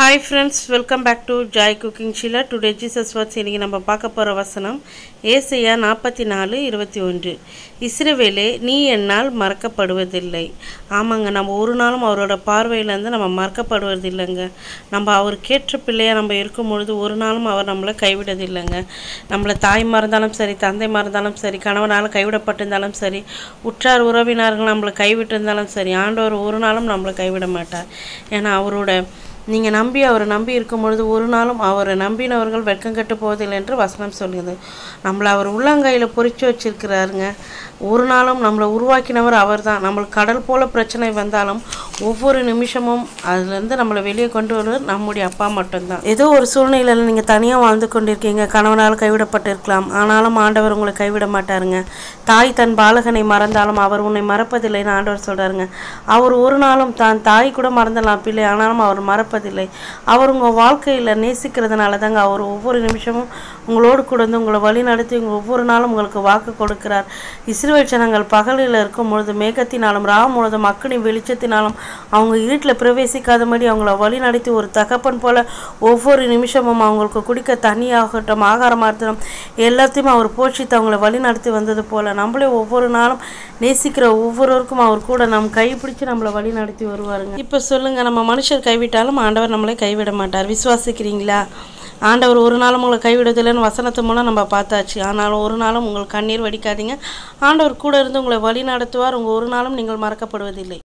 Hi friends welcome back to Joy cooking Sheela today Jesus what's இன்றைக்கி நம்ம பார்க்க போகிற வசனம் ஏசையா நாற்பத்தி நாலு இருபத்தி ஒன்று. இஸ்ரவேலே நீ என்னால் மறக்கப்படுவதில்லை. ஆமாங்க நம்ம ஒரு நாளும் அவரோட பார்வையிலேருந்து நம்ம மறக்கப்படுவதில்லைங்க. நம்ம அவர் கேட்ட பிள்ளையாக நம்ம இருக்கும் பொழுது ஒரு நாளும் அவர் நம்மளை கைவிடதில்லைங்க. நம்மளை தாய் மறந்தாலும் சரி தந்தை மறந்தாலும் சரி கணவனால் கைவிடப்பட்டிருந்தாலும் சரி உற்றார் உறவினர்கள் நம்மளை கைவிட்டிருந்தாலும் சரி ஆண்டவர் ஒரு நாளும் நம்மளை கைவிட மாட்டார். ஏன்னா அவரோட நீங்கள் நம்பி அவரை நம்பி இருக்கும் பொழுது ஒரு நாளும் அவரை நம்பினவர்கள் வெட்கம் கட்டு போவதில்லை என்று வசனம் சொல்லுது. நம்மளை அவர் உள்ளங்கையில் பொறிச்சு வச்சிருக்கிறாருங்க. ஒரு நாளும் நம்மளை உருவாக்கினவர் அவர் தான் நம்மளுக்கு கடல் போல பிரச்சனை வந்தாலும் ஒவ்வொரு நிமிஷமும் அதுலேருந்து நம்மளை வெளியே கொண்டு வருவது நம்முடைய அப்பா மட்டும்தான். ஏதோ ஒரு சூழ்நிலையில் நீங்கள் தனியாக வாழ்ந்து கொண்டிருக்கீங்க. கணவனால் கைவிடப்பட்டிருக்கலாம். ஆனாலும் ஆண்டவர் உங்களை கைவிட மாட்டாருங்க. தாய் தன் பாலகனை மறந்தாலும் அவர் உன்னை மறப்பதில்லைன்னு ஆண்டவர் சொல்கிறாருங்க அவர் ஒரு நாளும் தான் தாய் கூட மறந்தலாம் பிள்ளை ஆனாலும் அவர் மறப்பதில்லை. அவர் உங்கள் வாழ்க்கையில் நேசிக்கிறதுனால தாங்க அவர் ஒவ்வொரு நிமிஷமும் உங்களோடு கூட வந்து உங்களை வழி நடத்தி உங்கள் ஒவ்வொரு நாளும் உங்களுக்கு வாக்கு கொடுக்கிறார். இஸ்ரேல் ஜனங்கள் பகலில் இருக்கும் பொழுது மேகத்தினாலும் ராம் முழுதும் அக்கினி வெளிச்சத்தினாலும் அவங்க வீட்டில் பிரவேசிக்காதபடி அவங்கள வழி நடத்தி ஒரு தகப்பன் போல ஒவ்வொரு நிமிஷமும் அவங்களுக்கு குடிக்க தண்ணியாகட்டும் ஆகாரமாகட்டும் எல்லாத்தையும் அவர் போஷித்து அவங்கள வழி நடத்தி வந்தது போல நம்மளே ஒவ்வொரு நாளும் நேசிக்கிற ஒவ்வொருவருக்கும் அவர் கூட நம் கைப்பிடிச்சு நம்மளை வழி நடத்தி வருவாருங்க. இப்போ சொல்லுங்க நம்ம மனுஷர் கைவிட்டாலும் ஆண்டவர் நம்மளை கைவிட மாட்டார். விசுவாசிக்கிறீங்களா? ஆண்டவர் ஒரு நாளும் உங்களை கைவிடுதில்லைன்னு வசனத்து மூலம் நம்ம பார்த்தாச்சு. ஆனாலும் ஒரு நாளும் உங்கள் கண்ணீர் வடிக்காதீங்க. ஆண்டவர் கூட இருந்து உங்களை வழி நடத்துவார். உங்கள் ஒரு நாளும் நீங்கள் மறக்கப்படுவதில்லை.